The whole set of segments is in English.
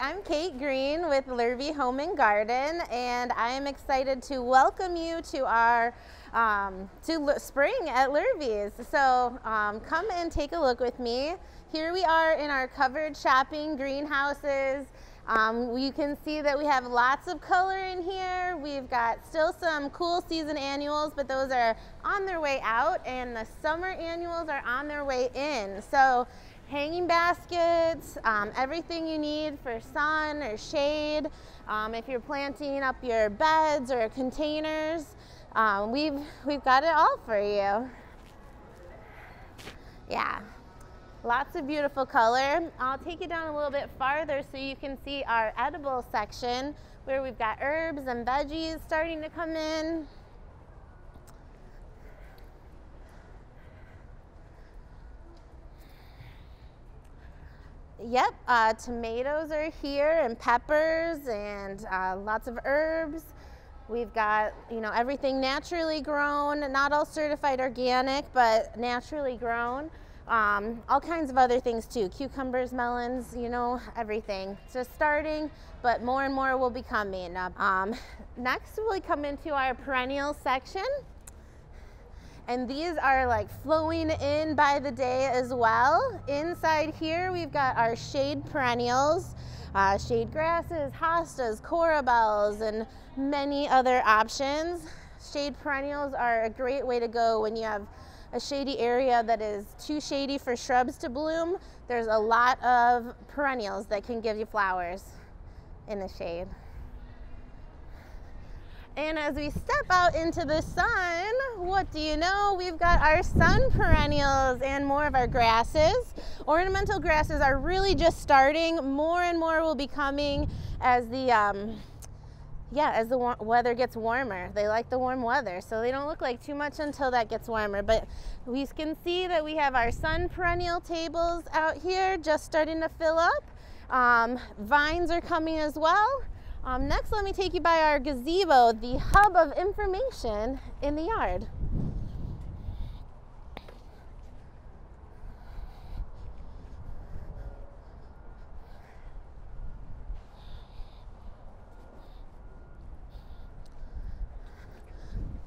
I'm Kate Green with Lurvey Home and Garden, and I am excited to welcome you to our um, to spring at Lurvey's. So um, come and take a look with me. Here we are in our covered shopping greenhouses. Um, you can see that we have lots of color in here. We've got still some cool season annuals, but those are on their way out, and the summer annuals are on their way in. So hanging baskets, um, everything you need for sun or shade. Um, if you're planting up your beds or containers, um, we've, we've got it all for you. Yeah, lots of beautiful color. I'll take you down a little bit farther so you can see our edible section where we've got herbs and veggies starting to come in. Yep, uh, tomatoes are here and peppers and uh, lots of herbs. We've got, you know, everything naturally grown, not all certified organic, but naturally grown. Um, all kinds of other things too, cucumbers, melons, you know, everything. Just starting, but more and more will be coming. Um, next, we'll come into our perennial section and these are like flowing in by the day as well. Inside here, we've got our shade perennials, uh, shade grasses, hostas, coral bells, and many other options. Shade perennials are a great way to go when you have a shady area that is too shady for shrubs to bloom. There's a lot of perennials that can give you flowers in the shade. And as we step out into the sun, what do you know? We've got our sun perennials and more of our grasses. Ornamental grasses are really just starting. More and more will be coming as the um, yeah, as the weather gets warmer. They like the warm weather, so they don't look like too much until that gets warmer. But we can see that we have our sun perennial tables out here just starting to fill up. Um, vines are coming as well. Um, next, let me take you by our gazebo, the hub of information in the yard.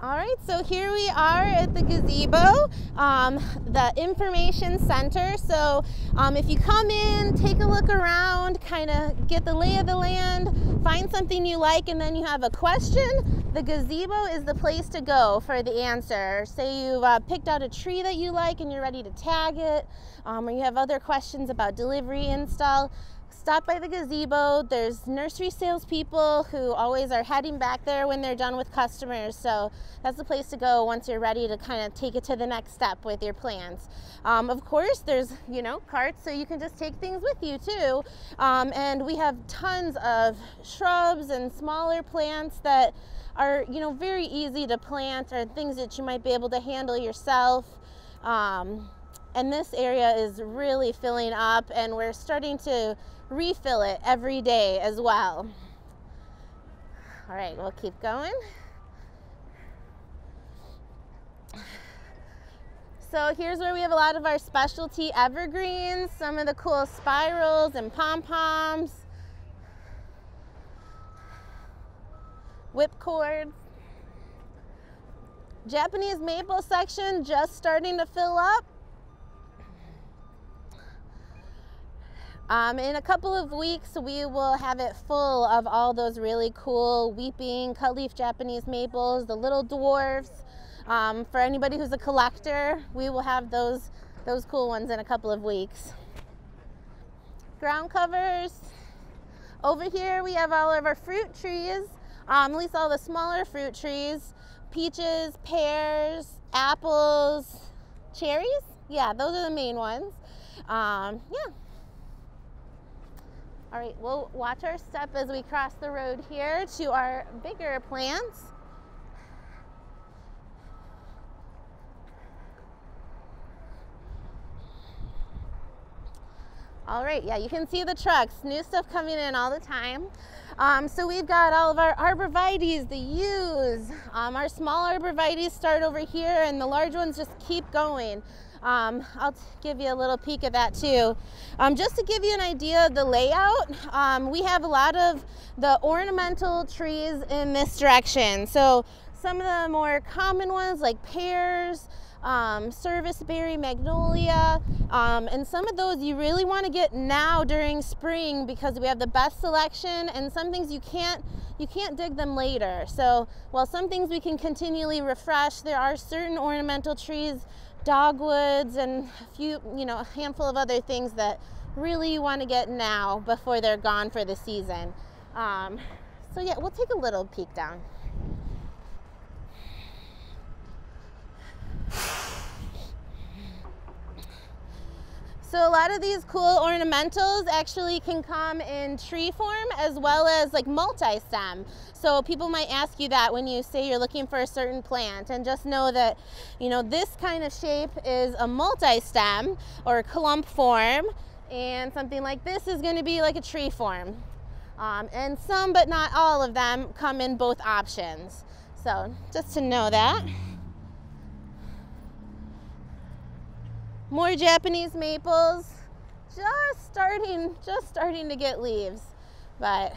All right, so here we are at the gazebo, um, the information center. So um, if you come in, take a look around, kind of get the lay of the land, find something you like, and then you have a question, the gazebo is the place to go for the answer. Say you've uh, picked out a tree that you like and you're ready to tag it, um, or you have other questions about delivery install, stop by the gazebo. There's nursery salespeople who always are heading back there when they're done with customers. So that's the place to go once you're ready to kind of take it to the next step with your plants. Um, of course, there's, you know, carts so you can just take things with you too. Um, and we have tons of shrubs and smaller plants that are, you know, very easy to plant or things that you might be able to handle yourself. Um, and this area is really filling up and we're starting to refill it every day as well. All right, we'll keep going. So here's where we have a lot of our specialty evergreens, some of the cool spirals and pom-poms, whipcords. Japanese maple section just starting to fill up. Um, in a couple of weeks, we will have it full of all those really cool weeping cutleaf Japanese maples, the little dwarfs. Um, for anybody who's a collector, we will have those, those cool ones in a couple of weeks. Ground covers. Over here, we have all of our fruit trees, um, at least all the smaller fruit trees. Peaches, pears, apples, cherries. Yeah, those are the main ones. Um, yeah. All right, we'll watch our step as we cross the road here to our bigger plants. All right, yeah, you can see the trucks, new stuff coming in all the time. Um, so we've got all of our arborvitaes, the yews. Um, our small arborvitaes start over here and the large ones just keep going. Um, I'll give you a little peek of that too. Um, just to give you an idea of the layout, um, we have a lot of the ornamental trees in this direction. So some of the more common ones like pears, um, serviceberry magnolia, um, and some of those you really want to get now during spring because we have the best selection and some things you can't you can't dig them later. So while some things we can continually refresh, there are certain ornamental trees, dogwoods, and a few, you know, a handful of other things that really you want to get now before they're gone for the season. Um, so yeah, we'll take a little peek down. So a lot of these cool ornamentals actually can come in tree form as well as like multi-stem. So people might ask you that when you say you're looking for a certain plant and just know that, you know, this kind of shape is a multi-stem or a clump form and something like this is going to be like a tree form. Um, and some but not all of them come in both options. So just to know that. More Japanese maples, just starting, just starting to get leaves. But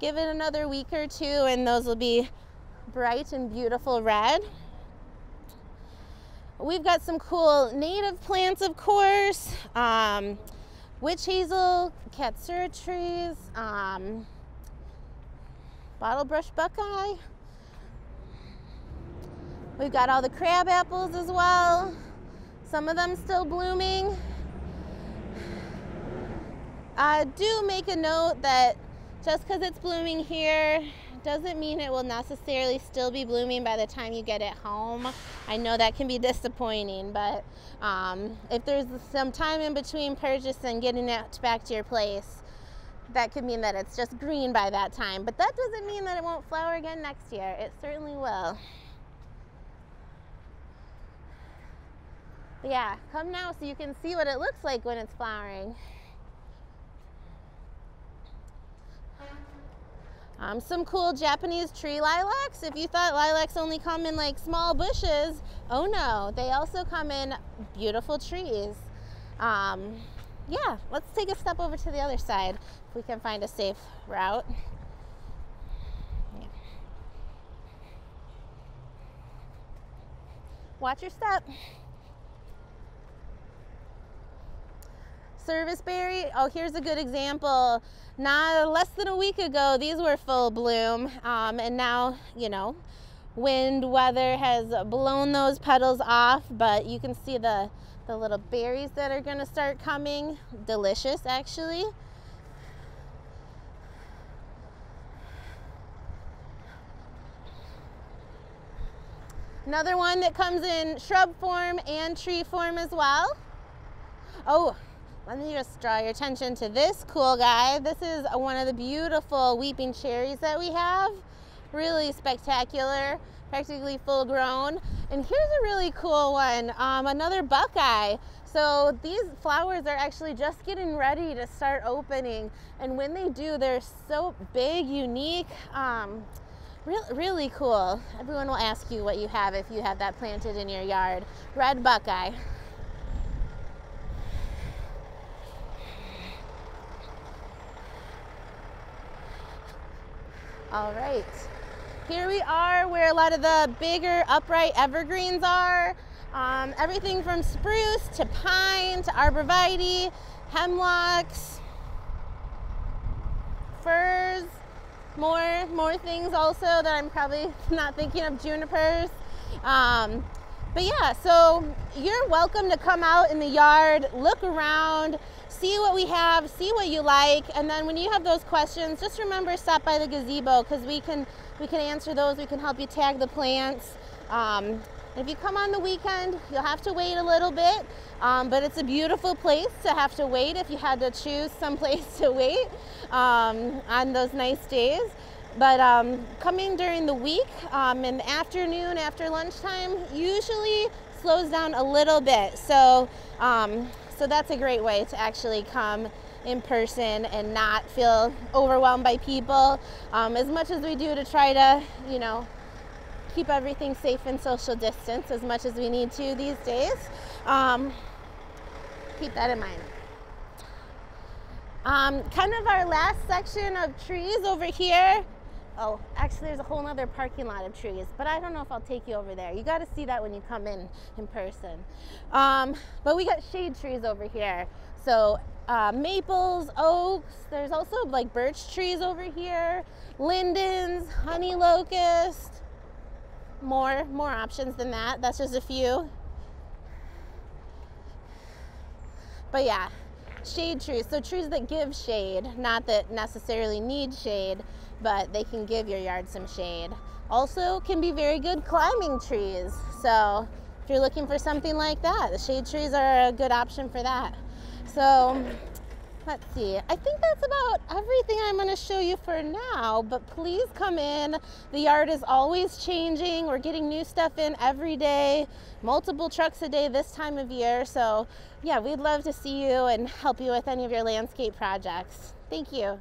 give it another week or two and those will be bright and beautiful red. We've got some cool native plants, of course. Um, witch hazel, katsura trees, um, bottlebrush buckeye. We've got all the crab apples as well. Some of them still blooming. Uh, do make a note that just because it's blooming here doesn't mean it will necessarily still be blooming by the time you get it home. I know that can be disappointing, but um, if there's some time in between purchase and getting it back to your place, that could mean that it's just green by that time. But that doesn't mean that it won't flower again next year. It certainly will. Yeah, come now so you can see what it looks like when it's flowering. Um, some cool Japanese tree lilacs. If you thought lilacs only come in like small bushes, oh no, they also come in beautiful trees. Um, yeah, let's take a step over to the other side if we can find a safe route. Watch your step. Serviceberry, oh, here's a good example. Not less than a week ago, these were full bloom, um, and now, you know, wind weather has blown those petals off, but you can see the, the little berries that are gonna start coming. Delicious, actually. Another one that comes in shrub form and tree form as well. Oh, let me just draw your attention to this cool guy. This is one of the beautiful weeping cherries that we have. Really spectacular, practically full grown. And here's a really cool one, um, another buckeye. So these flowers are actually just getting ready to start opening. And when they do, they're so big, unique, um, re really cool. Everyone will ask you what you have if you have that planted in your yard. Red buckeye. All right. Here we are where a lot of the bigger upright evergreens are. Um, everything from spruce to pine to arborvitae, hemlocks, firs, more, more things also that I'm probably not thinking of, junipers. Um, but yeah, so you're welcome to come out in the yard, look around, see what we have, see what you like, and then when you have those questions, just remember stop by the gazebo because we can we can answer those. We can help you tag the plants. Um, if you come on the weekend, you'll have to wait a little bit, um, but it's a beautiful place to have to wait if you had to choose some place to wait um, on those nice days. But um, coming during the week um, in the afternoon after lunchtime usually slows down a little bit. So, um, so that's a great way to actually come in person and not feel overwhelmed by people. Um, as much as we do to try to, you know, keep everything safe and social distance as much as we need to these days. Um, keep that in mind. Um, kind of our last section of trees over here. Oh, actually there's a whole other parking lot of trees, but I don't know if I'll take you over there. You got to see that when you come in in person. Um, but we got shade trees over here. So uh, maples, oaks, there's also like birch trees over here, lindens, honey locust, more, more options than that. That's just a few. But yeah, shade trees. So trees that give shade, not that necessarily need shade, but they can give your yard some shade. Also can be very good climbing trees. So if you're looking for something like that, the shade trees are a good option for that. So let's see. I think that's about everything I'm going to show you for now, but please come in. The yard is always changing. We're getting new stuff in every day, multiple trucks a day this time of year. So yeah, we'd love to see you and help you with any of your landscape projects. Thank you.